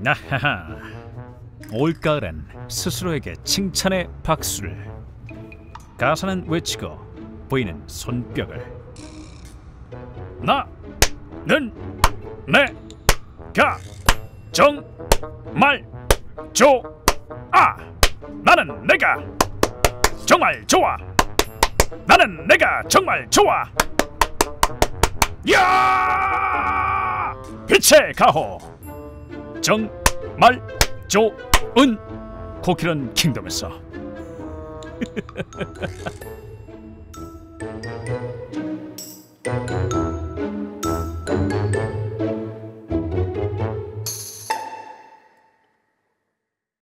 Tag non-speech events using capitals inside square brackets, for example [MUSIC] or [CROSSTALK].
나하하. 올가을엔 스스로에게 칭찬의 박수를. 가사는 외치고 보이는 손뼉을. 나는 내가 정말 좋아. 나는 내가 정말 좋아. 나는 내가 정말 좋아. 야! 빛의 가호 정말 좋은. 코키런 킹덤에서 [LAUGHS]